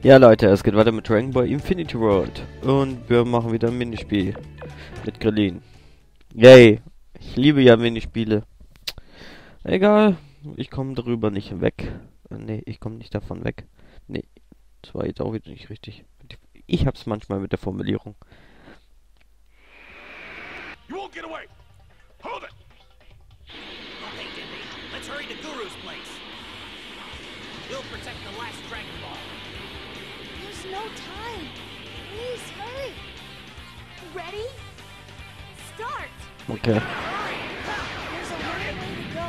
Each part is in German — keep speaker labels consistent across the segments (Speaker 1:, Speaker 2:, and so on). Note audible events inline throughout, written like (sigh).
Speaker 1: Ja Leute, es geht weiter mit Dragon Ball Infinity World. Und wir machen wieder ein Minispiel. Mit Grillin. Yay. Ich liebe ja Minispiele. Egal. Ich komme darüber nicht weg. Ne, ich komme nicht davon weg. Ne, das war jetzt auch wieder nicht richtig. Ich hab's manchmal mit der Formulierung. You won't get away.
Speaker 2: No time. Please hurry. Ready? Start.
Speaker 1: Okay.
Speaker 2: There's a long way to go.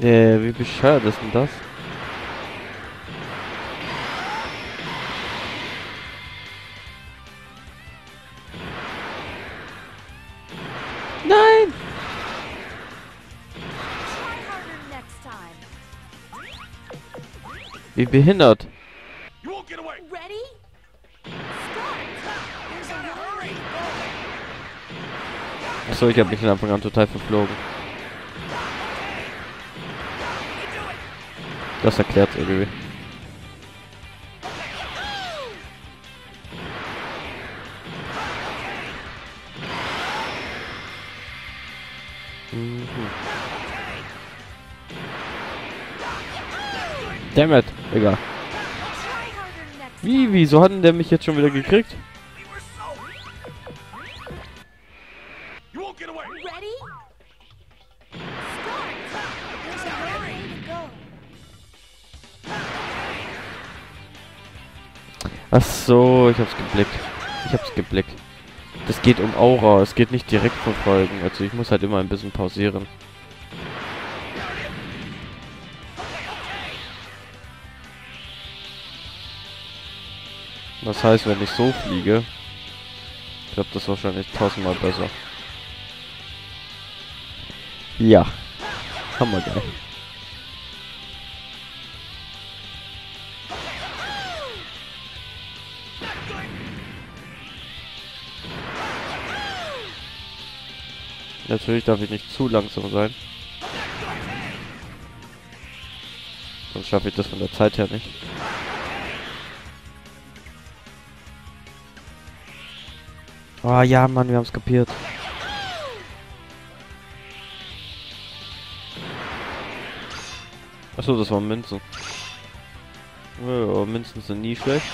Speaker 1: Äh, wie bescheuert ist denn das?
Speaker 2: To go.
Speaker 1: Achso, ich habe mich von Anfang an total verflogen. Das erklärt irgendwie. Mhm. Damn it. Egal. Wie, wieso hat denn der mich jetzt schon wieder gekriegt? Ach so, ich hab's geblickt. Ich hab's geblickt. Das geht um Aura, es geht nicht direkt verfolgen. Also ich muss halt immer ein bisschen pausieren. Das heißt, wenn ich so fliege, klappt das wahrscheinlich tausendmal besser. Ja. Hammergeil. Natürlich darf ich nicht zu langsam sein. Sonst schaffe ich das von der Zeit her nicht. Oh ja, Mann, wir haben es kapiert. Achso, das waren Münzen. Ja, Münzen sind nie schlecht.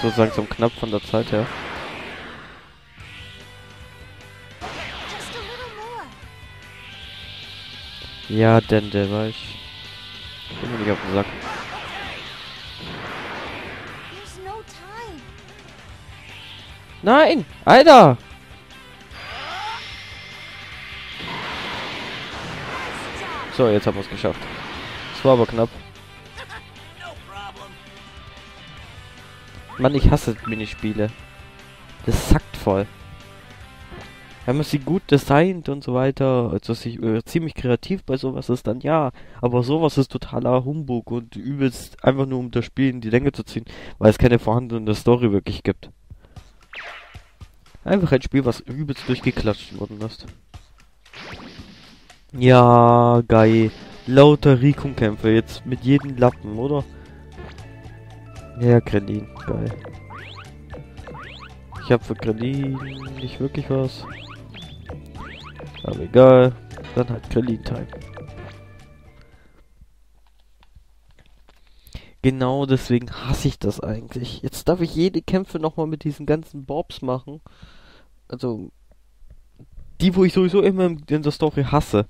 Speaker 1: So langsam knapp von der Zeit her. Ja, denn der war ich. Bin mir nicht auf den Sack. Nein! Alter! So, jetzt haben wir es geschafft. Es war aber knapp. Mann, ich hasse Minispiele. Das sackt voll. Wenn man sie gut designt und so weiter, also sich äh, ziemlich kreativ bei sowas ist, dann ja. Aber sowas ist totaler Humbug und übelst einfach nur um das Spiel in die Länge zu ziehen, weil es keine vorhandene Story wirklich gibt. Einfach ein Spiel, was übelst durchgeklatscht worden ist. Ja, geil. Lauter Rikum-Kämpfe, jetzt mit jedem Lappen, oder? Ja, Krillin, geil. Ich habe für Krillin nicht wirklich was. Aber egal. Dann halt Krillin-Time. Genau deswegen hasse ich das eigentlich. Jetzt darf ich jede Kämpfe nochmal mit diesen ganzen Bobs machen. Also, die, wo ich sowieso immer in der Story hasse.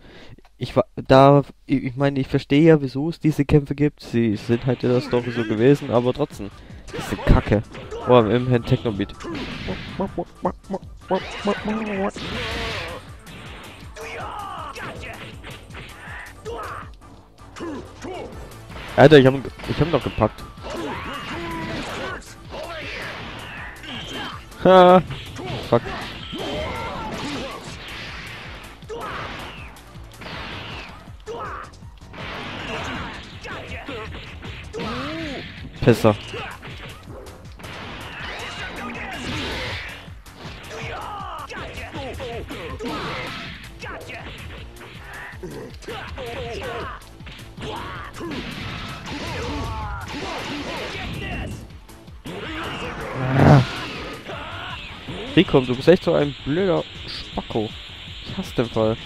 Speaker 1: Ich war da, ich meine, ich verstehe ja, wieso es diese Kämpfe gibt. Sie sind halt in der Story so gewesen, aber trotzdem. Diese Kacke. Oh, immerhin Technobeat. Alter, ich hab, ich hab noch gepackt. Ha. Fuck. Pisser. Rico, du bist echt so ein blöder Spacko. Ich hasse den Fall.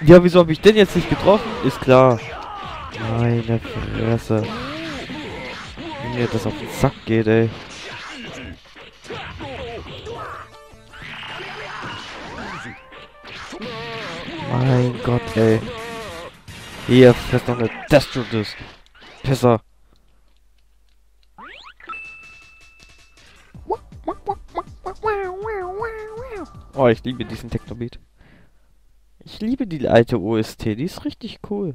Speaker 1: Ja, wieso habe ich den jetzt nicht getroffen? Ist klar. Meine Fresse. Wie mir das auf den Sack geht, ey. Mein Gott, ey. Hier, fährst noch eine Destro Disc. Pisser. Oh, ich liebe diesen Technobeat. Ich liebe die alte OST, die ist richtig cool.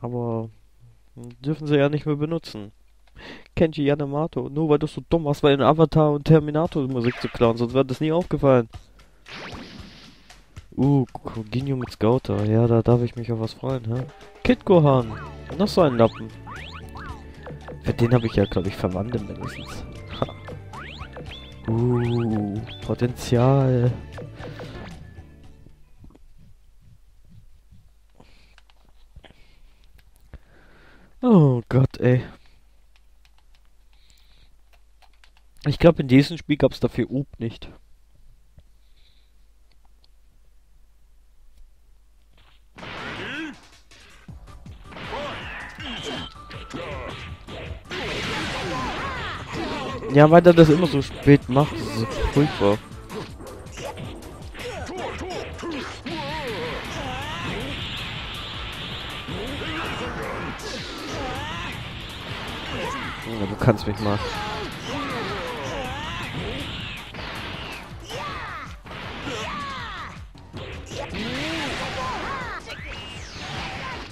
Speaker 1: Aber dürfen sie ja nicht mehr benutzen. Kenji Yamamoto, nur weil du so dumm warst, bei den Avatar und Terminator Musik zu klauen, sonst wäre das nie aufgefallen. Uh, Ginyu mit Scouter, ja, da darf ich mich auf was freuen, hä? Kid Gohan, noch so ein Lappen. Für den habe ich ja, glaube ich, Verwandte mindestens. Uh, Potenzial. Oh Gott, ey. Ich glaube, in diesem Spiel gab es dafür Up nicht. Ja, weil er das immer so spät macht, das ist furchtbar. Ja, du kannst mich mal.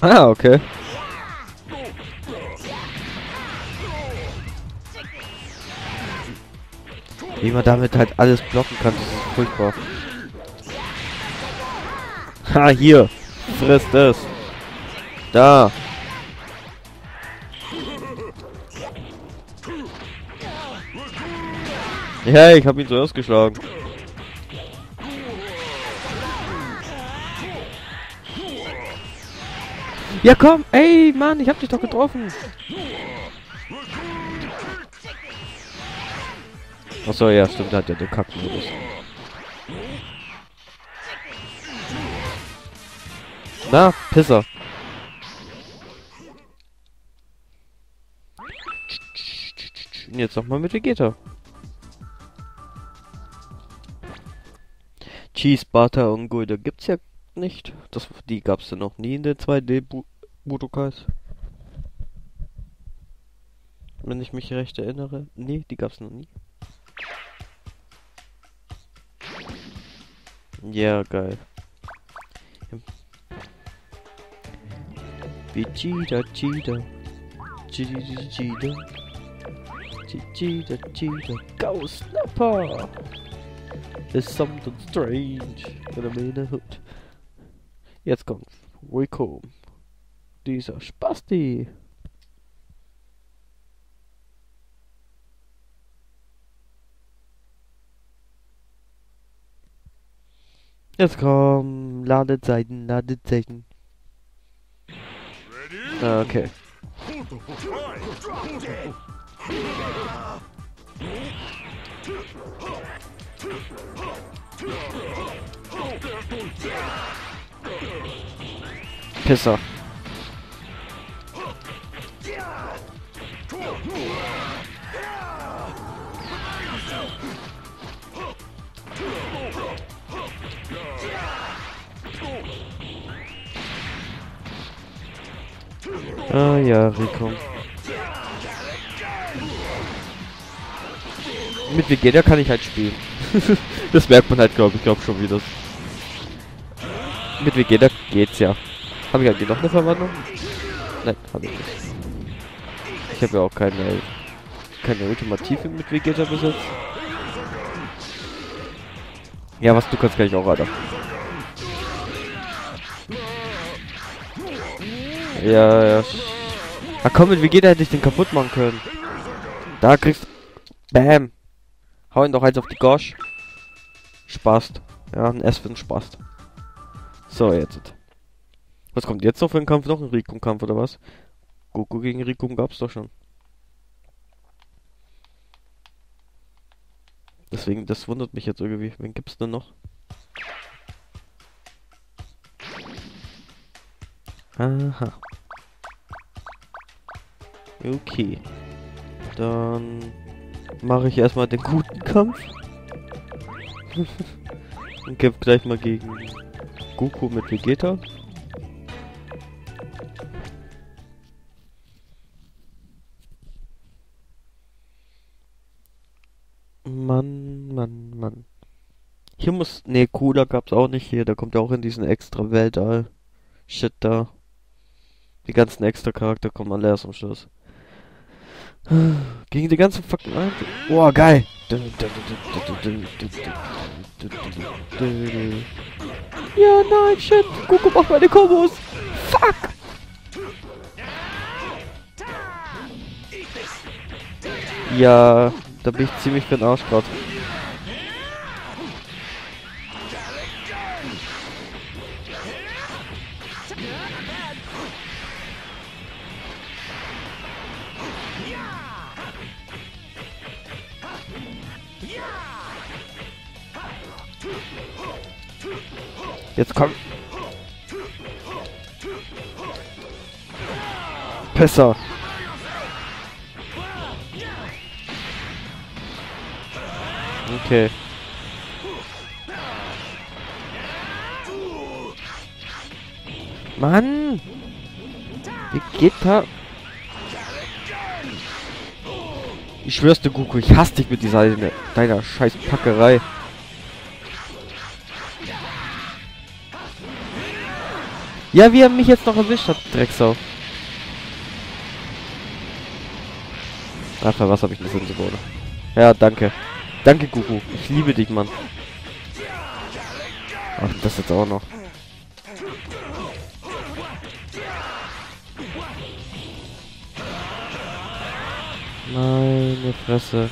Speaker 1: Ah, okay. Wie man damit halt alles blocken kann, das ist furchtbar. Ha, hier. Frisst es. Da. Ja, ich hab ihn zuerst geschlagen. Ja komm, ey, Mann, ich hab dich doch getroffen. Achso, ja, stimmt, hat ja den Kackmodus. Na, Pisser. Jetzt nochmal mit Vegeta. Cheese, Butter und Gouda gibt's ja nicht. Das, die gab's ja noch nie in der 2D Budokais. Wenn ich mich recht erinnere. Nee, die gab's noch nie. Ja, geil. Vegeta, Cheetah. Cheetah, Cheetah. Cheetah, Cheetah. Go Snapper! There's something strange in a Minute. Jetzt kommt Rico. Dieser Spasti. Jetzt komm, Ladezeiten, Ladezeiten. Ah, Okay. Pisser. Ah ja, Rico. Mit Vegeta kann ich halt spielen. (laughs) das merkt man halt, glaube ich, glaube schon wieder. Mit Vegeta geht's ja. Habe ich eigentlich noch eine Verwandlung? Nein, habe ich nicht. Ich habe ja auch keine, keine Ultimative mit Vegeta bis jetzt. Ja, was du kannst, kann ich auch, Alter. Ja, ja. Ah, komm mit Vegeta hätte ich den kaputt machen können. Da kriegst Bam. Hau ihn doch eins auf die Gosh. Spaßt. Ja, ein S für den Spaß. So, jetzt. Was kommt jetzt noch für ein Kampf? Noch ein Rikum-Kampf oder was? Goku gegen Rikum gab's doch schon. Deswegen, das wundert mich jetzt irgendwie. Wen gibt's denn noch? Aha. Okay. Dann mache ich erstmal den guten Kampf. (laughs) Und kämpfe gleich mal gegen Goku mit Vegeta. Mann, Mann, Mann. Hier muss. Ne, Cooler gab's auch nicht hier. Da kommt ja auch in diesen extra Weltall. Shit da. Die ganzen extra Charakter kommen alle erst am Schluss. Gegen die ganzen fucking Boah, geil. Ja, nein, shit. Goku macht meine Kombos. Fuck. Ja, da bin ich ziemlich für den. Besser. Okay. Mann! Wie geht da? Ich schwör's dir, Goku, ich hasse dich mit dieser deiner scheiß Packerei. Ja, wie er mich jetzt noch erwischt hat, Drecksau. Ach, was habe ich eine Sensobohne? Ja, danke. Danke, Goku. Ich liebe dich, Mann. Ach, das jetzt auch noch. Meine Fresse.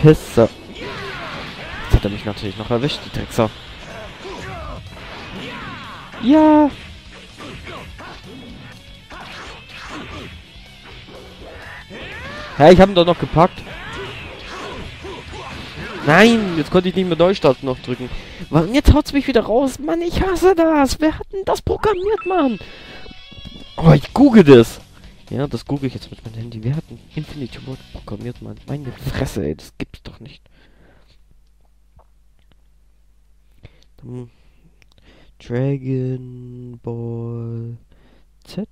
Speaker 1: Pisser er mich natürlich noch erwischt, die Drecksau. Ja! Hä, ich hab ihn doch noch gepackt. Nein, jetzt konnte ich nicht mehr Neustart noch drücken. Warum jetzt haut's mich wieder raus? Mann, ich hasse das. Wer hat denn das programmiert, Mann? Oh, ich google das. Ja, das google ich jetzt mit meinem Handy. Wer hat ein Infinity Word programmiert, Mann? Meine Fresse, ey, das gibt's doch nicht. Hm. Dragon Ball Z.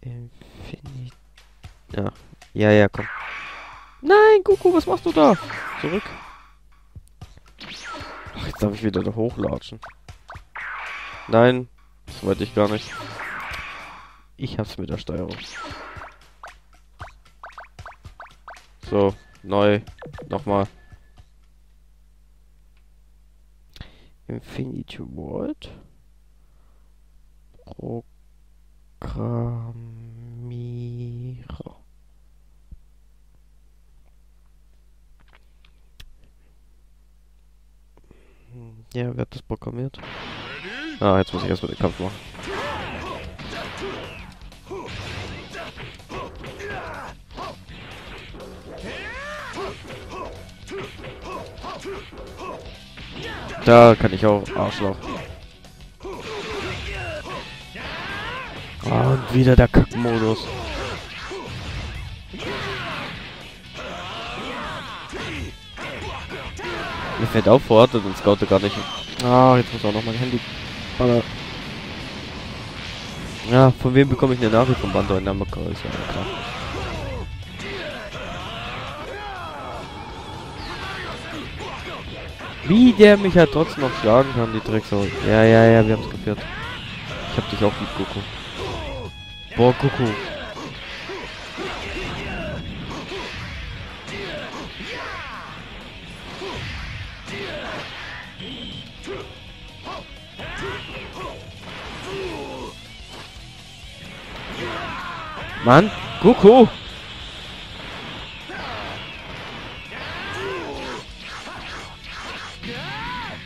Speaker 1: Infinite. Ja. Ja, ja, komm. Nein, Goku, was machst du da? Zurück. Ach, jetzt darf ich wieder da hochlatschen. Nein, das wollte ich gar nicht. Ich hab's mit der Steuerung. So, neu. Nochmal. Infinity World Programmierer. Hm, ja, wer hat das programmiert? Ah, jetzt muss ich erstmal den Kampf machen. Da kann ich auch Arschloch. Und wieder der Kackmodus. Mir fällt auf, vor Ort und Scout gar nicht. Ah, jetzt muss auch noch mein Handy. Ja, von wem bekomme ich eine Nachricht von Bando in Namaka? Ist ja klar. Wie der mich halt trotzdem noch schlagen kann, die Drecksau. Ja, ja, ja, wir haben es kapiert. Ich hab dich auch lieb, Goku. Bokuku. Mann, Goku!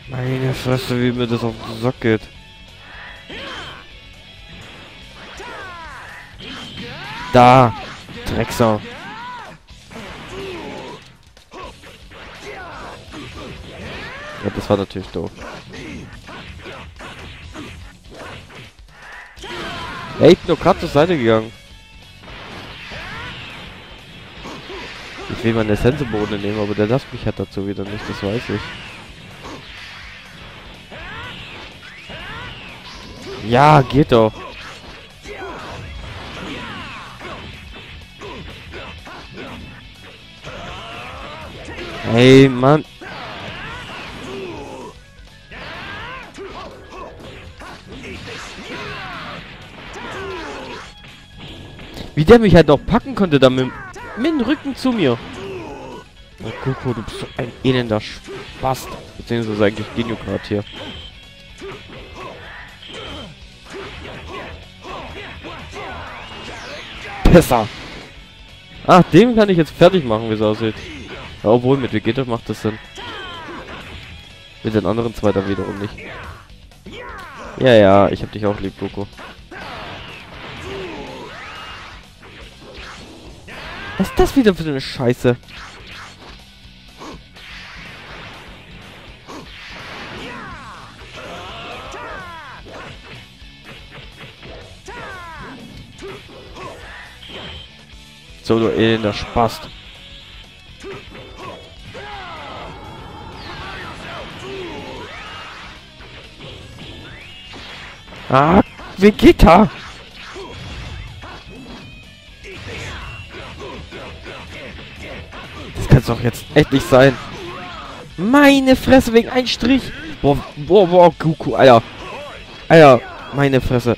Speaker 1: Meine Fresse, wie mir das auf den Sack geht. Da! Drecksau. Ja, das war natürlich doof. Ey, ich bin doch gerade zur Seite gegangen. Ich will meine Sensobohne nehmen, aber der lässt mich halt dazu wieder nicht, das weiß ich. Ja, geht doch. Hey, Mann. Wie der mich halt noch packen konnte, da mit, dem Rücken zu mir. Oh, Goku, du bist so ein elender Spast. Beziehungsweise eigentlich Genio-Grad hier. Besser. Ach, den kann ich jetzt fertig machen, wie es aussieht. Ja, obwohl, mit Vegeta macht das Sinn. Mit den anderen zwei da wiederum nicht. Ja, ja, ich hab dich auch lieb, Goku. Was ist das wieder für eine Scheiße? So, du elender Spast. Ah, Vegeta! Das kann's doch jetzt echt nicht sein. Meine Fresse, wegen ein Strich. Boah, boah, boah, Goku, Alter. Alter, meine Fresse.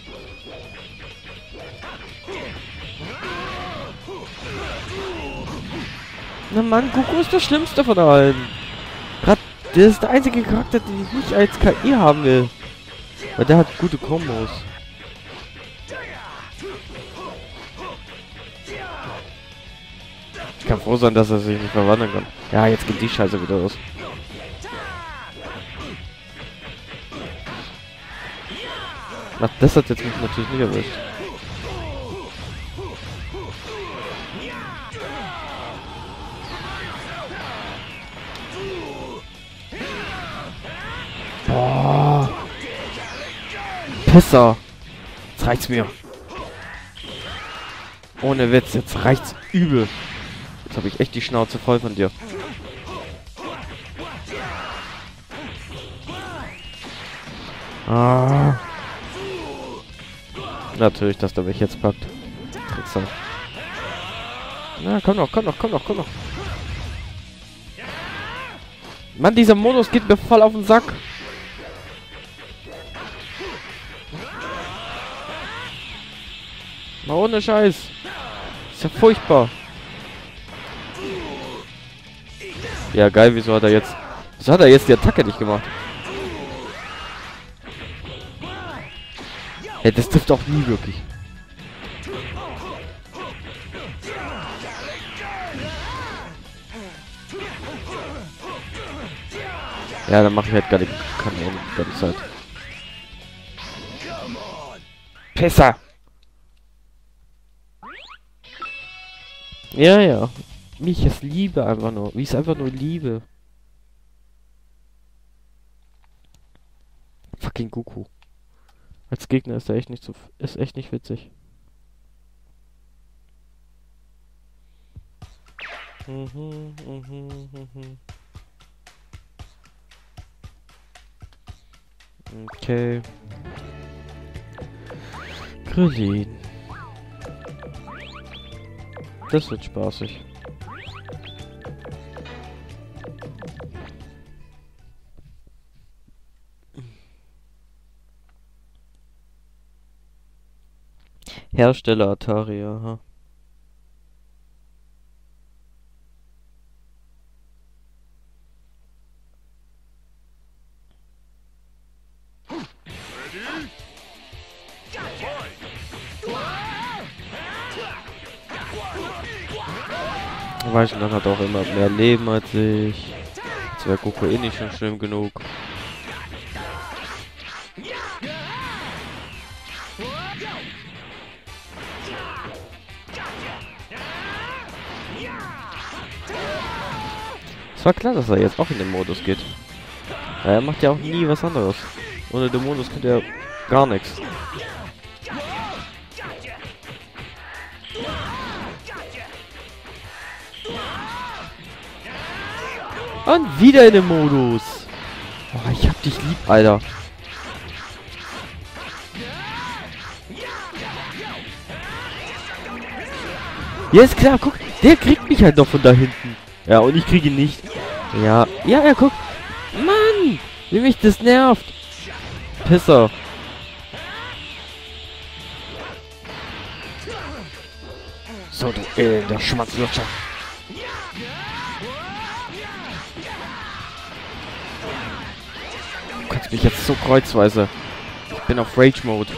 Speaker 1: Na Mann, Goku ist der Schlimmste von allen. Grad, der ist der einzige Charakter, den ich nicht als KI haben will. Weil der hat gute Kombos. Ich kann froh sein, dass er sich nicht verwandeln kann. Ja, jetzt geht die Scheiße wieder los. Ach, das hat jetzt mich natürlich nicht erwischt. Pisser. Jetzt reicht's mir. Ohne Witz, jetzt reicht's übel. Jetzt habe ich echt die Schnauze voll von dir. Ah. Natürlich, dass der mich jetzt packt. Trickser. Na, komm noch, komm noch, komm noch, komm noch. Mann, dieser Modus geht mir voll auf den Sack. Mal ohne Scheiß. Ist ja furchtbar. Ja, geil, wieso hat er jetzt... Wieso hat er jetzt die Attacke nicht gemacht? Ja, das trifft auch nie wirklich. Ja, dann mache ich halt gar nicht Kanonen die ganze Zeit. Pisser! Ja, ja. Wie ich es liebe einfach nur. Wie ich es einfach nur liebe. Fucking Goku. Als Gegner ist er echt nicht so... Ist echt nicht witzig. Mhm, mhm, mhm. Okay. Krillin. Das wird spaßig. Hersteller Atari, aha. Dann hat auch immer mehr Leben als ich. Jetzt wäre Goku eh nicht schon schlimm genug. Es war klar, dass er jetzt auch in den Modus geht. Er macht ja auch nie was anderes. Ohne den Modus könnte er gar nichts. Und wieder in den Modus. Oh, ich hab dich lieb, Alter. Ja, ist klar, guck, der kriegt mich halt noch von da hinten. Ja, und ich kriege ihn nicht. Ja, ja, ja, guck. Mann, wie mich das nervt. Pisser. So, du, äh, der Kannst mich jetzt so kreuzweise. Ich bin auf Rage-Mode.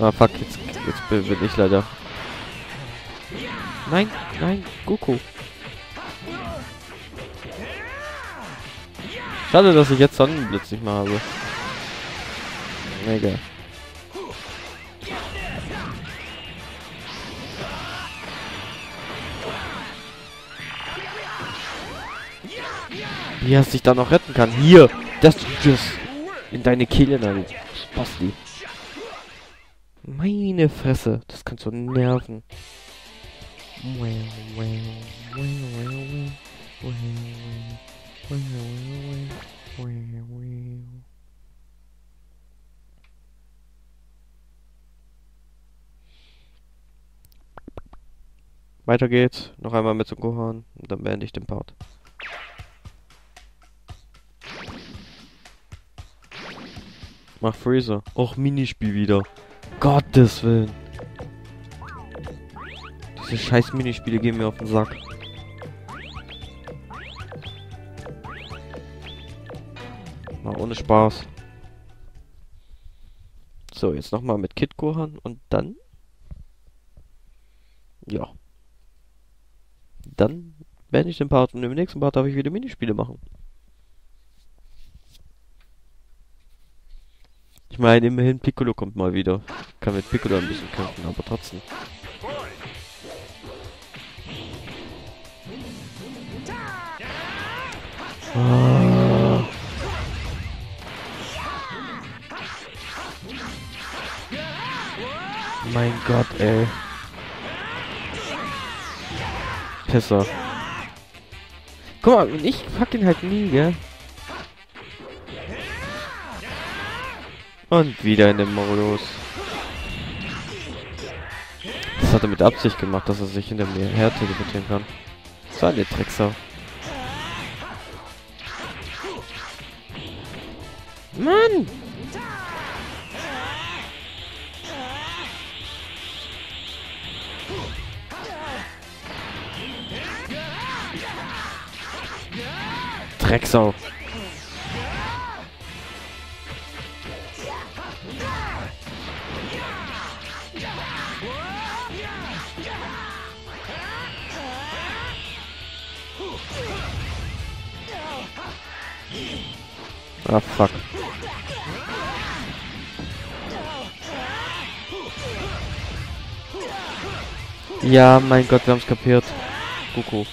Speaker 1: Ah, fuck, jetzt, jetzt bin, bin ich leider. Nein, nein, Goku. Schade, dass ich jetzt Sonnenblitz nicht mehr habe. Egal. Wie er sich da noch retten kann. Hier! Das das in deine Kehle, du Spasti. Meine Fresse, das kann so nerven. Weiter geht's. Noch einmal mit zum Gohan und dann beende ich den Part. Mach Freezer. Och, Minispiel wieder. Gottes Willen. Diese scheiß Minispiele gehen mir auf den Sack. Mal ohne Spaß. So, jetzt nochmal mit Kid Gohan und dann... Ja. Dann beende ich den Part und im nächsten Part darf ich wieder Minispiele machen. Ich meine, immerhin Piccolo kommt mal wieder. Kann mit Piccolo ein bisschen kämpfen, aber trotzdem. Ah. Mein Gott, ey. Pisser. Guck mal, und ich pack ihn halt nie, gell? Und wieder in den Modus. Das hat er mit Absicht gemacht, dass er sich hinter mir her teleportieren kann. So eine Trickser. Mann! Drecksau. Ah, fuck. Ja, mein Gott, wir haben's kapiert. Goku.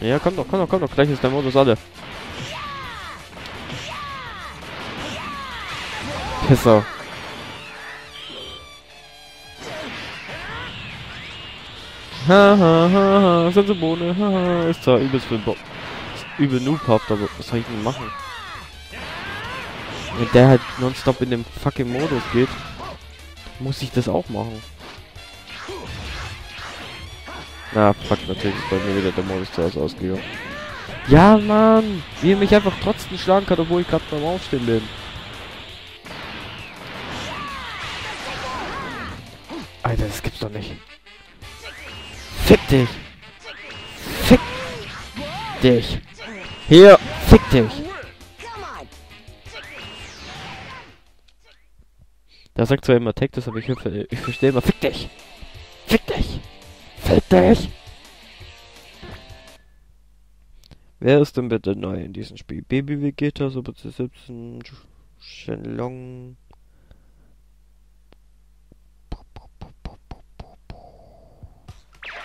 Speaker 1: Ja, komm doch, komm doch, komm doch. Gleich ist der Modus alle. Pisser. Ha ha ha ha, Sensobohne, ha ha, ist zwar übelst für Bo ist übel noobhaft, aber was soll ich denn machen? Wenn der halt nonstop in dem fucking Modus geht, muss ich das auch machen. Na, fuck, natürlich ist bei mir wieder der Modus zuerst ausgegangen. Ja, Mann! Wie er mich einfach trotzdem schlagen kann, obwohl ich gerade beim Aufstehen bin. Alter, das gibt's doch nicht. Fick dich. Fick dich. Hier, fick dich. Da sagt zwar immer Tactus, aber ich, ich verstehe immer, fick dich. Fick dich. Fick dich. Wer ist denn bitte neu in diesem Spiel? Baby Vegeta, Super zu Shenlong.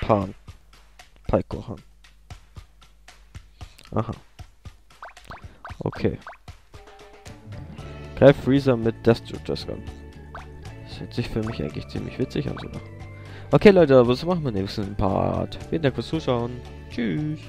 Speaker 1: Pan. Paikohan. Aha. Okay. Greif Freezer mit Death Gun. Das hört sich für mich eigentlich ziemlich witzig an sogar. Okay Leute, was machen wir nächsten Part? Vielen Dank fürs Zuschauen. Tschüss.